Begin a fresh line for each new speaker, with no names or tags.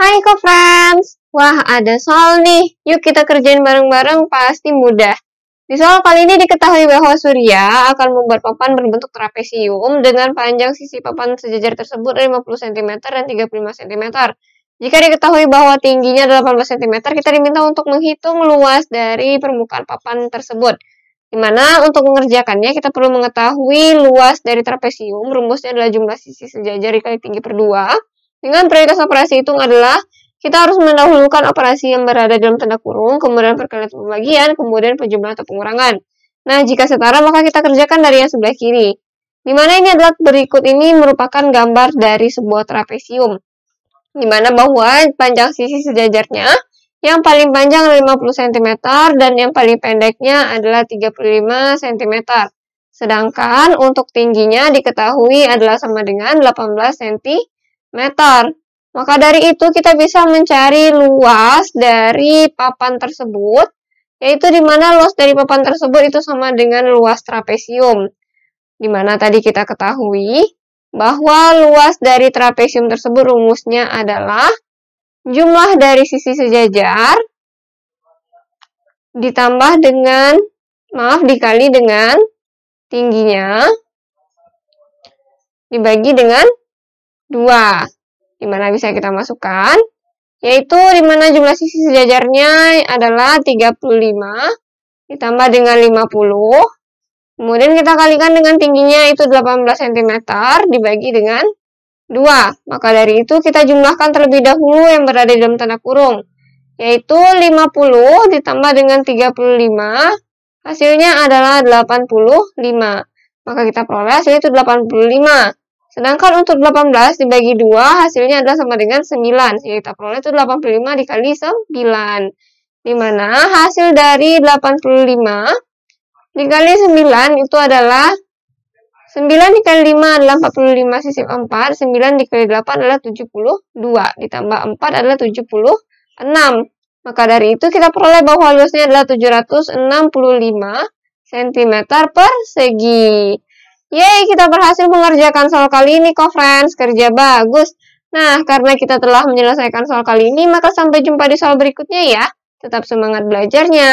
Hai co-friends! Wah, ada soal nih. Yuk kita kerjain bareng-bareng, pasti mudah. Di soal kali ini diketahui bahwa surya akan membuat papan berbentuk trapesium dengan panjang sisi papan sejajar tersebut 50 cm dan 35 cm. Jika diketahui bahwa tingginya 18 cm, kita diminta untuk menghitung luas dari permukaan papan tersebut. Di mana untuk mengerjakannya kita perlu mengetahui luas dari trapesium, rumusnya adalah jumlah sisi sejajar dikali tinggi per 2 dengan prioritas operasi hitung adalah kita harus mendahulukan operasi yang berada dalam tanda kurung, kemudian perkalian pembagian, kemudian penjumlahan atau pengurangan. Nah, jika setara maka kita kerjakan dari yang sebelah kiri. Di mana ini adalah berikut ini merupakan gambar dari sebuah trapesium. Di mana bahwa panjang sisi sejajarnya yang paling panjang 50 cm dan yang paling pendeknya adalah 35 cm. Sedangkan untuk tingginya diketahui adalah sama dengan 18 cm meter. Maka dari itu kita bisa mencari luas dari papan tersebut, yaitu di mana luas dari papan tersebut itu sama dengan luas trapesium. Di mana tadi kita ketahui bahwa luas dari trapesium tersebut rumusnya adalah jumlah dari sisi sejajar ditambah dengan, maaf, dikali dengan tingginya dibagi dengan 2. Di mana bisa kita masukkan? Yaitu di mana jumlah sisi sejajarnya adalah 35 ditambah dengan 50. Kemudian kita kalikan dengan tingginya itu 18 cm dibagi dengan 2. Maka dari itu kita jumlahkan terlebih dahulu yang berada dalam tanda kurung. Yaitu 50 ditambah dengan 35. Hasilnya adalah 85. Maka kita peroleh hasilnya itu 85. Sedangkan untuk 18 dibagi 2 hasilnya adalah sama dengan 9. Jadi kita peroleh itu 85 dikali 9. Di mana hasil dari 85 dikali 9 itu adalah 9 dikali 5 adalah 45 sisi 4. 9 dikali 8 adalah 72. Ditambah 4 adalah 76. Maka dari itu kita peroleh bahwa luasnya adalah 765 cm persegi. Yeay, kita berhasil mengerjakan soal kali ini kok friends, kerja bagus. Nah, karena kita telah menyelesaikan soal kali ini, maka sampai jumpa di soal berikutnya ya. Tetap semangat belajarnya.